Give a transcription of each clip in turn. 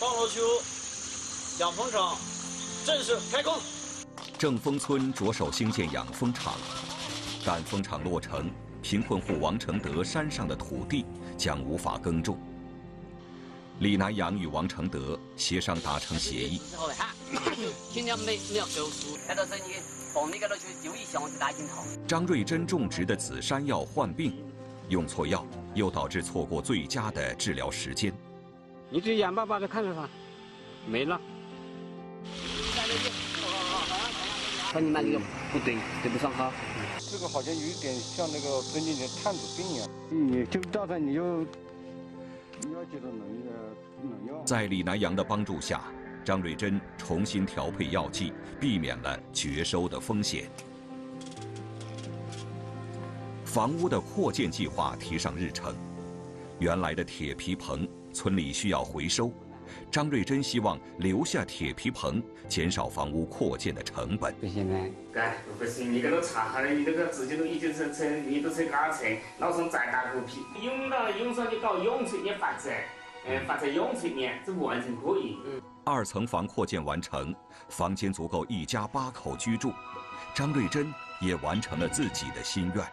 黄河区养蜂场正式开工。正丰村着手兴建养蜂场，但蜂场落成，贫困户王承德山上的土地将无法耕种。李南阳与王承德协商达成协议。今天没没有收数，到时候你放那个了就就一箱子大金桃。张瑞珍种植的紫山药患病，用错药又导致错过最佳的治疗时间。你这眼巴巴的看着它，没了。看你买那个不对，对不上哈。这个好像有点像那个最近的炭秣病一样，你就到这你就你要接着弄那个农药。在李南阳的帮助下，张瑞珍重新调配药剂，避免了绝收的风险。房屋的扩建计划提上日程，原来的铁皮棚村里需要回收。张瑞珍希望留下铁皮棚，减少房屋扩建的成本。不行不是你给他查下来，你那个自己都已经成成，你都成嘎成，老上再用到用上你搞嗯，这完全可以。二层房扩建完成，房间足够一家八口居住。张瑞珍也完成了自己的心愿。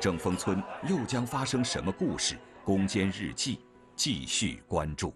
正丰村又将发生什么故事？攻坚日记继续关注。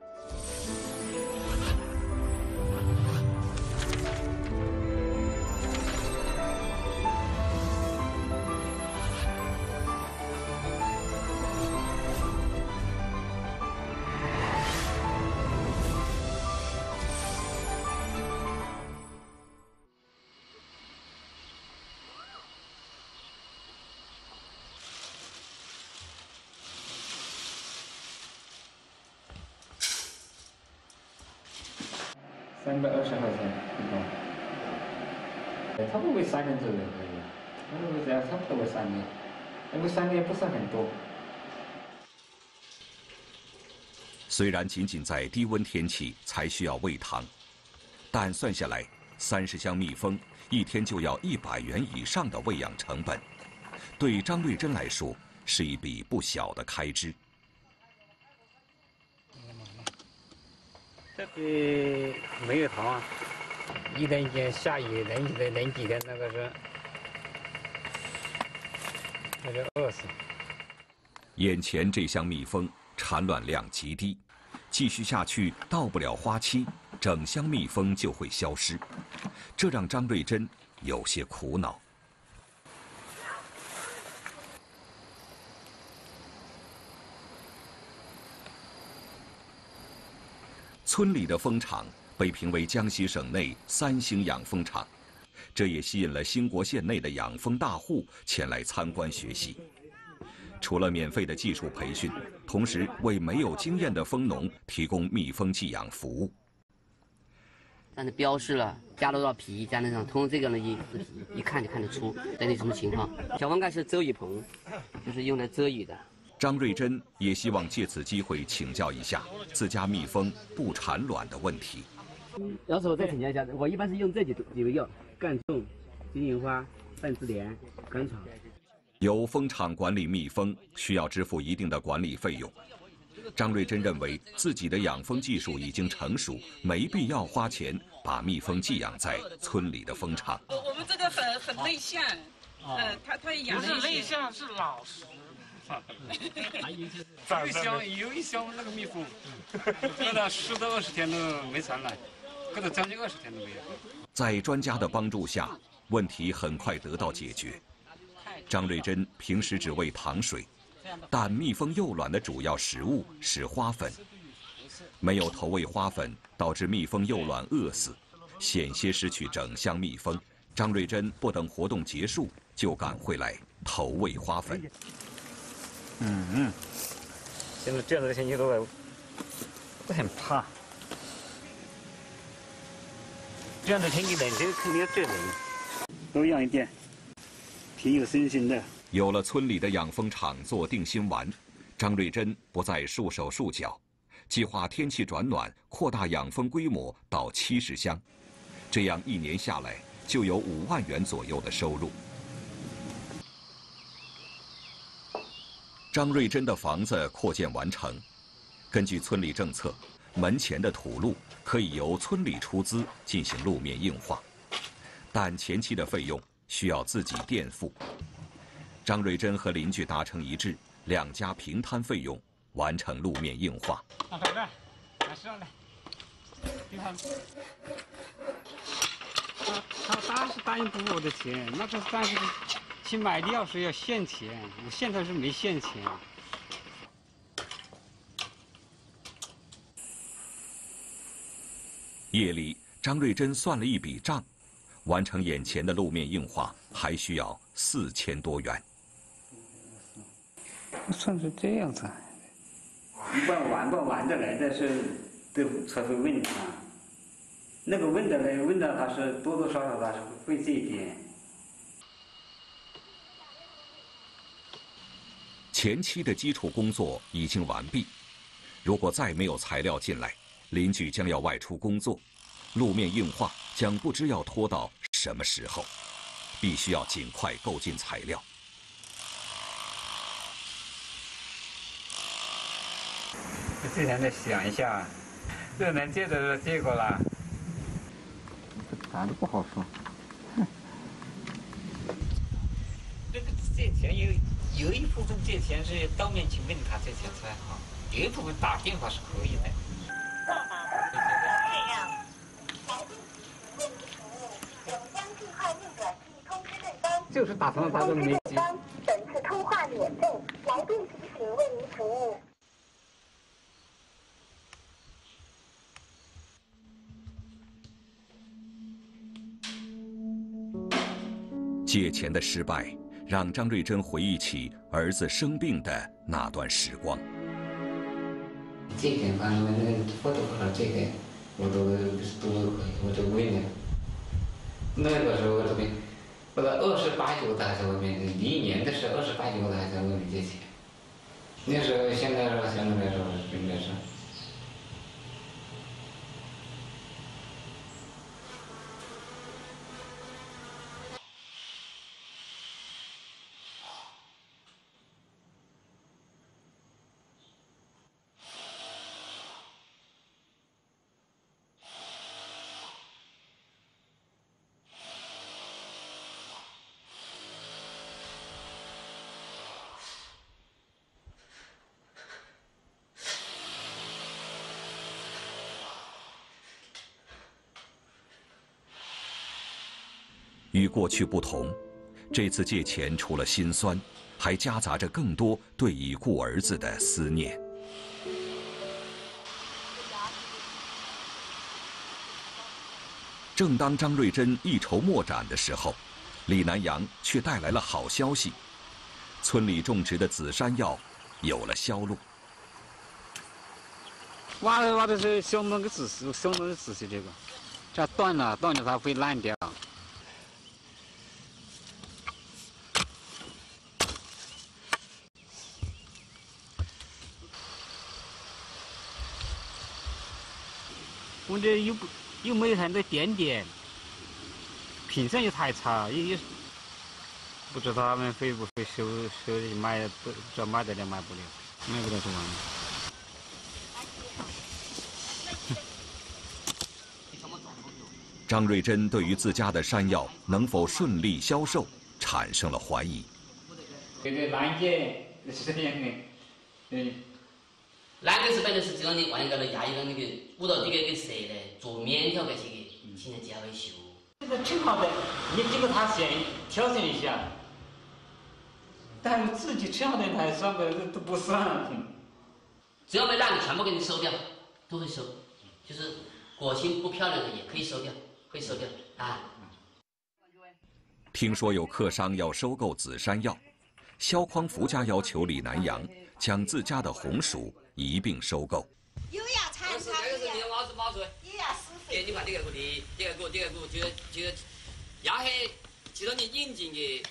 三百二十块钱一桶，差不多三年左右可以，差不多这样，差不多三年，那个三年不是很多。虽然仅仅在低温天气才需要喂糖，但算下来，三十箱蜜蜂一天就要一百元以上的喂养成本，对张瑞珍来说是一笔不小的开支。这个没有糖啊，一等间下雨冷几的冷几天那个是，那就饿死。眼前这箱蜜蜂产卵量极低，继续下去到不了花期，整箱蜜蜂就会消失，这让张瑞珍有些苦恼。村里的蜂场被评为江西省内三星养蜂场，这也吸引了兴国县内的养蜂大户前来参观学习。除了免费的技术培训，同时为没有经验的蜂农提供蜜蜂寄养服务。但是标示了加多少皮加那上，通过这个呢一一看就看得出到底什么情况。小房盖是遮雨棚，就是用来遮雨的。张瑞珍也希望借此机会请教一下自家蜜蜂不产卵的问题。要是我再请教一下，我一般是用这几几个药：干种、金银花、半枝莲、甘草。由蜂场管理蜜蜂需要支付一定的管理费用。张瑞珍认为自己的养蜂技术已经成熟，没必要花钱把蜜蜂寄养在村里的蜂场。我我们这个很很内向，呃，他他养不是内向，是老实。一箱有一箱那个蜜蜂，搁了十多二十天都没产卵，搁了将近二十天都没有。在专家的帮助下，问题很快得到解决。张瑞珍平时只喂糖水，但蜜蜂幼卵的主要食物是花粉，没有投喂花粉，导致蜜蜂幼卵饿死，险些失去整箱蜜蜂。张瑞珍不等活动结束，就赶回来投喂花粉。嗯嗯，现在这样的天气都都很怕。这样的天气冷天肯定最冷，多养一点，挺有信心的。有了村里的养蜂场做定心丸，张瑞珍不再束手束脚，计划天气转暖，扩大养蜂规模到七十箱，这样一年下来就有五万元左右的收入。张瑞珍的房子扩建完成，根据村里政策，门前的土路可以由村里出资进行路面硬化，但前期的费用需要自己垫付。张瑞珍和邻居达成一致，两家平摊费用，完成路面硬化。他他答应补我的钱，那个但是去买料是要现钱，我现在是没现钱。夜里，张瑞珍算了一笔账，完成眼前的路面硬化还需要四千多元。算是这样子，一般玩不玩得来的是都才会问他，那个问的来问到他是多多少少他是会这一点。前期的基础工作已经完毕，如果再没有材料进来，邻居将要外出工作，路面硬化将不知要拖到什么时候，必须要尽快购进材料。这前再想一下，这能借的都借过了，咱都不好说。这个借钱有有一部分借钱是当面去问他借钱才好，有一部分打电话是可以的。就是打通了，他都没接。本次通话免费，来电提醒为您服务。借钱的失败，让张瑞珍回忆起儿子生病的那段时光。借钱反正我都不借钱，我都都可以，我都问了。那个时候这边，不到二十八九的还在外面，一年的是二十八九的还在外面借钱。那时候现在说相对来说应该是。与过去不同，这次借钱除了心酸，还夹杂着更多对已故儿子的思念。正当张瑞珍一筹莫展的时候，李南阳却带来了好消息：村里种植的紫山药有了销路。挖的挖的是相当的仔细，相当的仔细。这个，这断了，断了它会烂掉。我这又不又没有很多点点，品相又太差，又又不知道他们会不会收收卖，不这卖得了卖不了，卖不了就完了。张瑞珍对于自家的山药能否顺利销售产生了怀疑。这个南京是这样的，嗯。南个是本来是这样的，万一个那压一个那个捂到这个给折了，做面条这些个，现在价位修。这个挺好的，你经过他选调整一下，但是自己吃好的还算不都不算。只要没烂的，全部给你收掉，都会收。就是果心不漂亮的也可以收掉，可以收掉啊。听说有客商要收购紫山药，肖匡福家要求李南阳将自家的红薯。一并收购。又要铲草，这个是你要施肥。你看这个这个股，这个股就就压黑，你引进的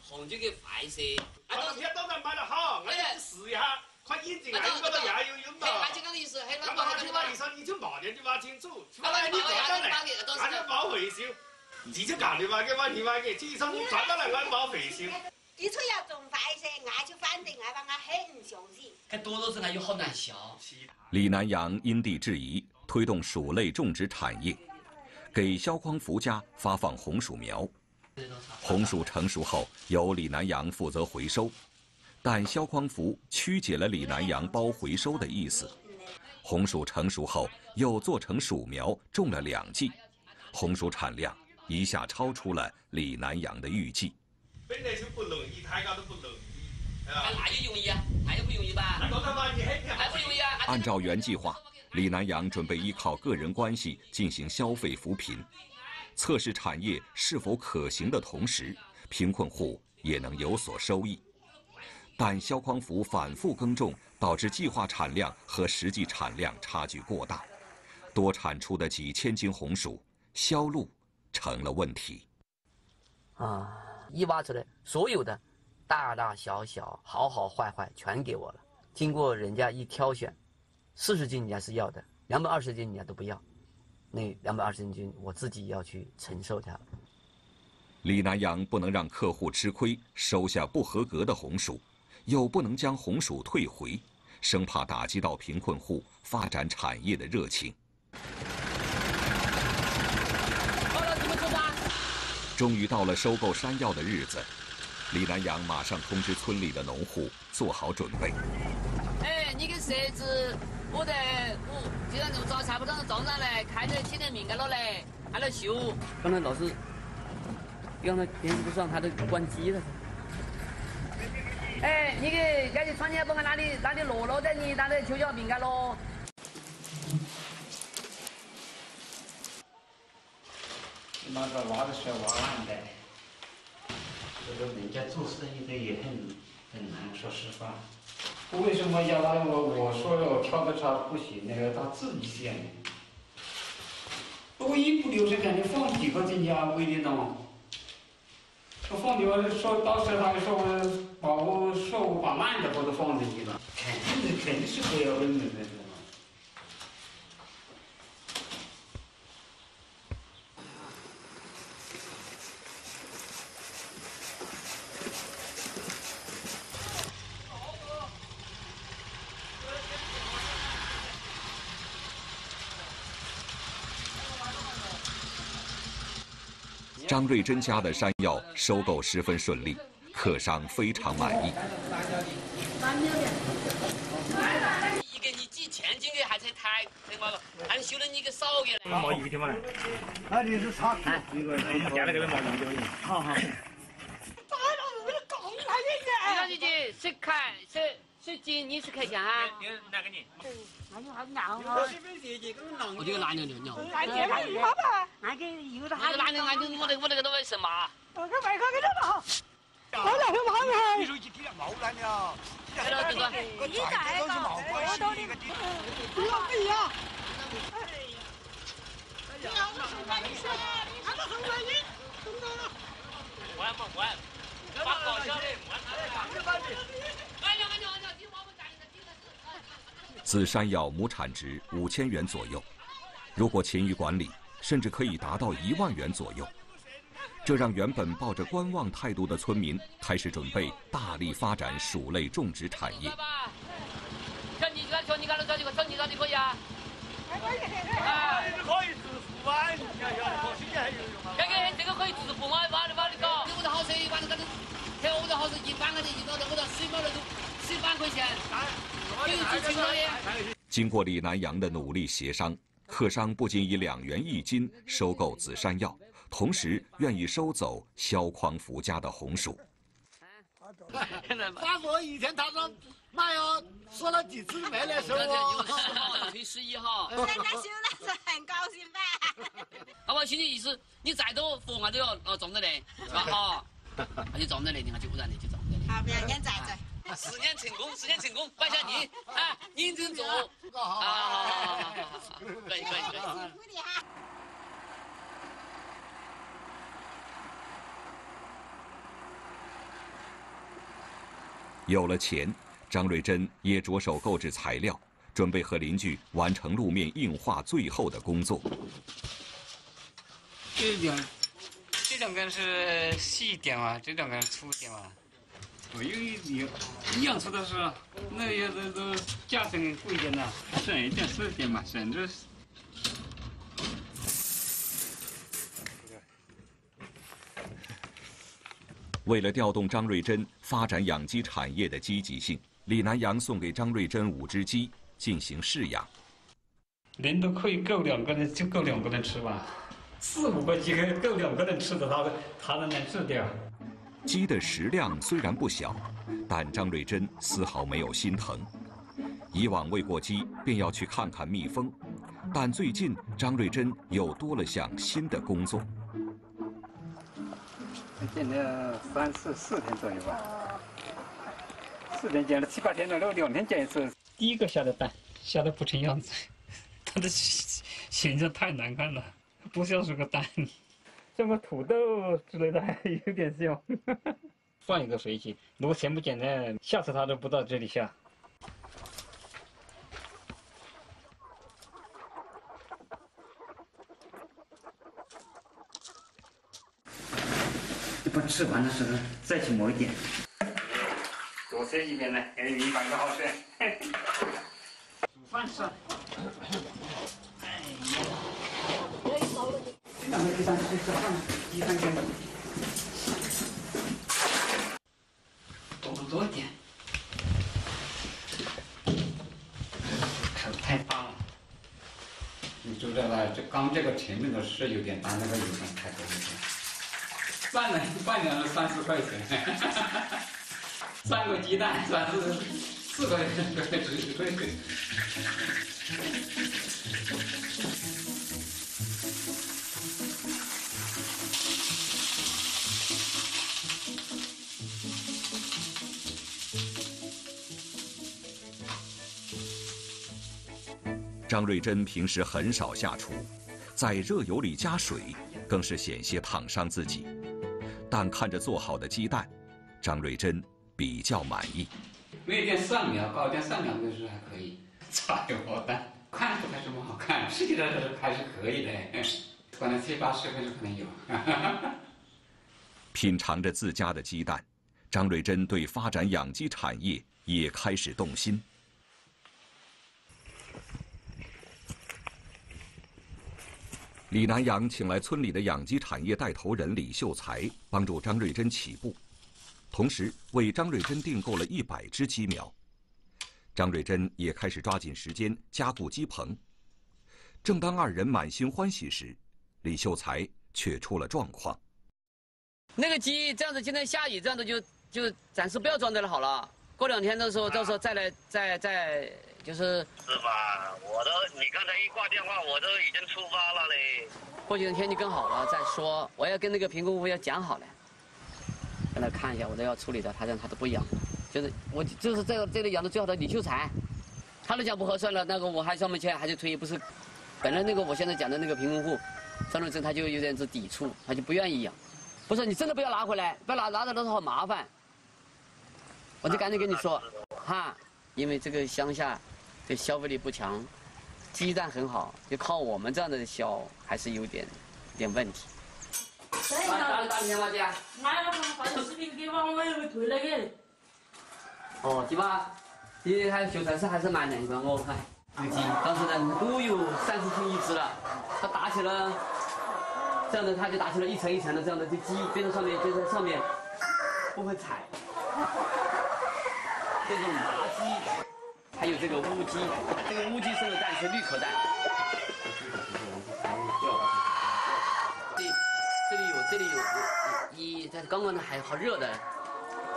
红这个坏色。啊，东西当然买得好，我来试一下，看引进还有没得牙有用的。还这个意思，还那么好的话，你说你清楚，出来你赚到来，俺就包回收，你就干的嘛，给你赚到来，俺包回收。要种俺就反对，俺把俺很凶心。看多多子，俺又好难消。李南阳因地制宜，推动薯类种植产业，给肖匡福家发放红薯苗。红薯成熟后，由李南阳负责回收，但肖匡福曲解了李南阳包回收的意思。红薯成熟后，又做成薯苗，种了两季，红薯产量一下超出了李南阳的预计。本来就不容易，大家都不容易，啊，那也容易啊，那也不容易吧？那他妈你还还不容易啊？按照原计划，李南阳准备依靠个人关系进行消费扶贫。测试产业是否可行的同时，贫困户也能有所收益。但萧匡福反复耕种，导致计划产量和实际产量差距过大，多产出的几千斤红薯销路成了问题。啊，一挖出来，所有的大大小小、好好坏坏全给我了。经过人家一挑选，四十斤人家是要的，两百二十斤人家都不要。那两百二十斤，我自己要去承受它。李南阳不能让客户吃亏，收下不合格的红薯，又不能将红薯退回，生怕打击到贫困户发展产业的热情。好了，怎么出发？终于到了收购山药的日子，李南阳马上通知村里的农户做好准备。哎，你个蛇子！我在我今天就找菜铺场撞上来，开着起点命干了嘞，还来修。刚才老师，刚才电视不上，他都关机了。哎，你给赶紧窗前不看哪里哪里落了的，你哪里秋脚饼干喽？那个挖的是挖烂的，这个人家做生意的也很很难，说实话。为什么要他我我说我挑个叉不行那个他自己选。如果一不留神，感觉放几个进去啊，不一定懂。说放几个，说当时他就说我把我说我把烂的我都放进去了，肯定肯定是不要问的那种。张瑞珍家的山药收购十分顺利，客商非常满意。一个你几千斤的还才太你个少爷了。毛一点嘛嘞？那你是差一个，加那个毛一点。好好。咋了？为了搞他人呢？李姐姐，谁开谁？是斤，你是开钱啊？哪个你？那你还难啊？我这个男的牛牛。那这个你妈吧，那个有的还。那个男的，俺就我那我那个都为什么？我给外科给他了。我那个妈呢？你说一点毛烂了。来了，这个。你再搞，我到你。不要不要。哎呀。你要我说啥？你说，你看到后面你懂到了。玩不玩？发搞笑的，玩他的。紫山药亩产值五千元左右，如果勤于管理，甚至可以达到一万元左右。这让原本抱着观望态度的村民开始准备大力发展薯类种植产业。可以吗？十万块钱。经过李南阳的努力协商，客商不仅以两元一斤收购紫山药，同时愿意收走肖匡福家的红薯。反过一天他说卖哦，说了几次没来收哦。十号推十一号。人家收了是很高兴呗。那我心里意思，你再多活啊都要呃种着的，是吧？好，那就种着的，你看就不然你就种着的。好，不要眼在在。十年成功，十年成功，拜下地，哎，认真做，啊，可以可以可以。有了钱，张瑞珍也着手购置材料，准备和邻居完成路面硬化最后的工作。这两，这两根是细一点嘛，这两根粗一点啊。我有有养出的是，那有的都价钱贵点呐，省一点是一点嘛，省着。为了调动张瑞珍发展养鸡产业的积极性，李南阳送给张瑞珍五只鸡进行试养。人都可以够两个人，就够两个人吃吧。四五个鸡够两个人吃的，他的他都能吃掉。鸡的食量虽然不小，但张瑞珍丝毫没有心疼。以往喂过鸡便要去看看蜜蜂，但最近张瑞珍又多了项新的工作。见了三四四天左右吧，四天见了七八天了，然后两天见一次。第一个下的蛋下的不成样子，它的形状太难看了，不像是个蛋，像个土豆之类的，还有点像。换一个飞机，如果全部捡了，下次他都不到这里下。把吃完的时候再去磨一点，多吃一点呢，给你一百个好吃。煮饭吃。哎呀，两个地上去吃饭，地上去。多多点，口太大了。你知道吧？这刚这个前面的是有点大，那个有点太多了。半年半年了三十块钱，三个鸡蛋三十四块钱，对对对。张瑞珍平时很少下厨，在热油里加水，更是险些烫伤自己。但看着做好的鸡蛋，张瑞珍比较满意。有点蒜苗，搞点蒜苗的时候还可以。炸油蛋，看不太怎么好看，实际上还是可以的。可能七八十分钟可能有。品尝着自家的鸡蛋，张瑞珍对发展养鸡产业也开始动心。李南阳请来村里的养鸡产业带头人李秀才，帮助张瑞珍起步，同时为张瑞珍订购了一百只鸡苗。张瑞珍也开始抓紧时间加固鸡棚。正当二人满心欢喜时，李秀才却出了状况。那个鸡这样子，今天下雨，这样子就就暂时不要装在了，好了。过两天的时候，到时候再来，再再。就是。是吧？我都，你刚才一挂电话，我都已经出发了嘞。过几天天气更好了再说，我要跟那个评估部要讲好了，让他看一下，我都要处理的，他这样他都不养。就是我就是这个这里养的最好的李秀才，他都讲不合算了，那个我还上面去还是推，不是。本来那个我现在讲的那个评估户，张瑞珍他就有点子抵触，他就不愿意养。不是你真的不要拿回来，不要拿拿着都是好麻烦。我就赶紧跟你说，哈，因为这个乡下。这消费力不强，鸡蛋很好，就靠我们这样的销还是有点点问题。打打打电话去！买了发个视频给我，我又退了给。哦，鸡巴，你还秀才是还是蛮能干哦，看。有鸡，当时呢都有三十斤一只了，它打起了，这样的它就打起了一层一层的这样的，这鸡飞在上面就在上面，不会踩。这种麻鸡。还有这个乌鸡，这个乌鸡生的蛋是绿壳蛋。这这里有，这里有，一它刚刚的还好热的，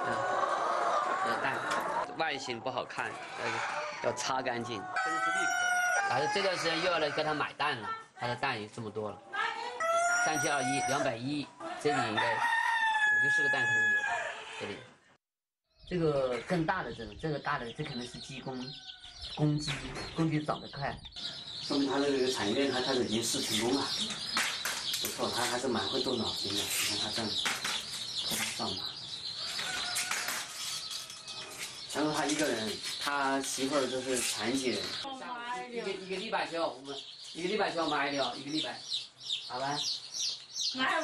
嗯，的蛋，外形不好看，要擦干净。这是绿壳，然后这段时间又要来给他买蛋了，他的蛋也这么多了，三七二一两百一，这里应该五六十个蛋可能有，这里。这个更大的这种，这个大的，这可能是鸡公，公鸡，公鸡长得快，说明它的这个产业链它它已经试成功了，不错，它还是蛮会动脑筋的。你看它这样，它上马。然后他一个人，他媳妇儿就是残疾人，一个一个礼拜就要我们一个礼拜就要买一条，一个礼拜，好吧？那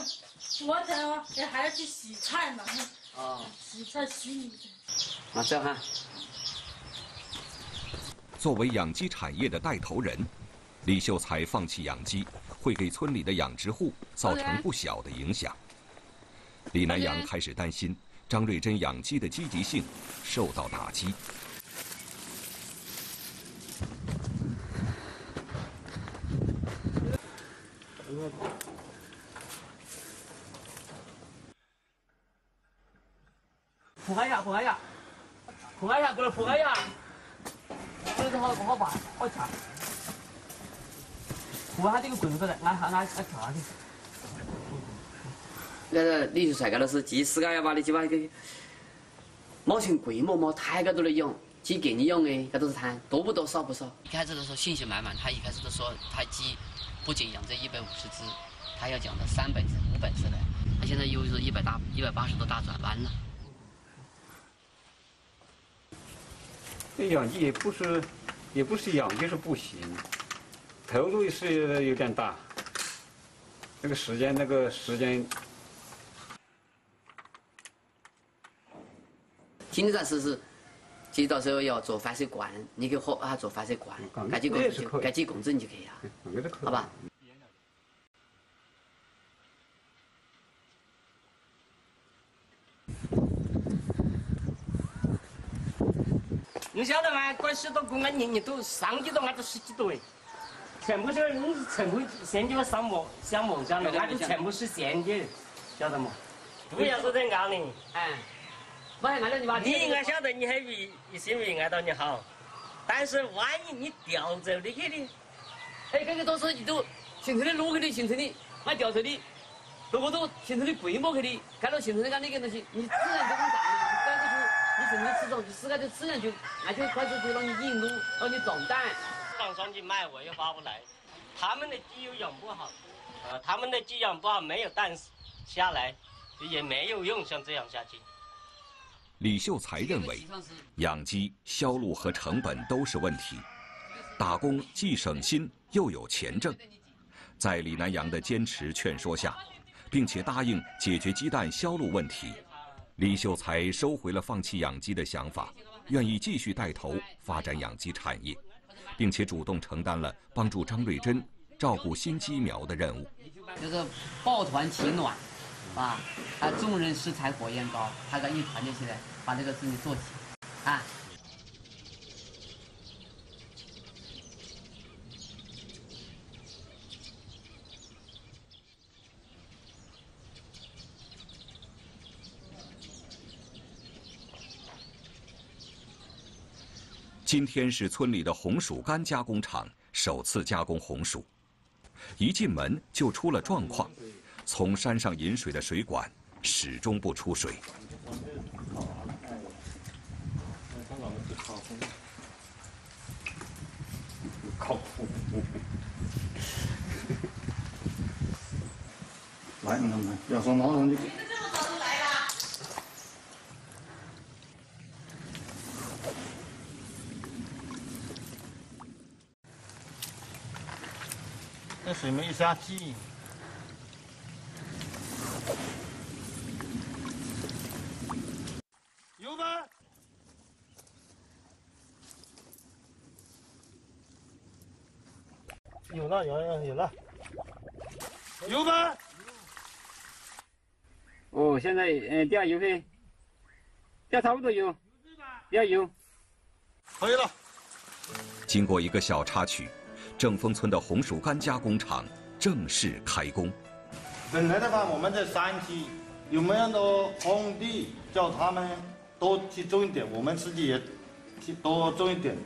我这这还要去洗菜呢。哦，啊，这哈。作为养鸡产业的带头人，李秀才放弃养鸡，会给村里的养殖户造成不小的影响。李南阳开始担心张瑞珍养鸡的积极性受到打击。铺开一下，铺开一下，铺开一下，过来铺开一下。这个好不好办？好掐。铺下这个棍子过来，俺俺俺跳下去。那个李秀才干的是鸡死嘎要把你鸡巴给毛成规模嘛，抬高头来养，鸡给你养的，这都是谈多不多少不少。一开始的时候信心满满，他一开始都说他鸡不仅养这一百五十只，他要养到三百只、五百只的。他现在又是一百大一百八十多大转弯了。这养鸡也不是，也不是养就是不行，投入是有点大。那个时间，那个时间。经常是是，就到时候要做反水管，你给和啊做反水管，该几公子就该几公子你就可以啊，好吧？你晓得吗？管许多公安人员都上几多，俺都十几多哎，全部是你全部现在上梦想梦想的，俺都全部是现的，晓得吗？不要说这高的，哎。你应该晓得你还比一些人爱到你好，但是万一你调走的去的，哎，这个都是一都形成的路去的，形成的，俺调走的，如果都形成的规模去的，看到形成的俺那个东西，你自然就往上了，转过去，你形成始终就自然就自然就，那就快速就让你引路，让你壮胆。上上去买我也发不来，他们的鸡又养不好，呃，他们的鸡养不好，没有蛋下来，也没有用，像这样下去。李秀才认为，养鸡销路和成本都是问题，打工既省心又有钱挣。在李南阳的坚持劝说下，并且答应解决鸡蛋销路问题，李秀才收回了放弃养鸡的想法，愿意继续带头发展养鸡产业，并且主动承担了帮助张瑞珍照顾新鸡苗的任务。就是抱团取暖，啊，啊，众人拾柴火焰高，他个一团结起来。把这个事情做起，啊！今天是村里的红薯干加工厂首次加工红薯，一进门就出了状况，从山上引水的水管始终不出水。靠谱。来，来来，要说哪种你。这水没下去。油吗？有了，有了，有了，油吗？哦，现在嗯，掉油费，点差不多油，点油，可以了。经过一个小插曲，正丰村的红薯干加工厂正式开工。本来的话，我们在山区有没有多工地，叫他们多去种一点，我们自己也去多种一点。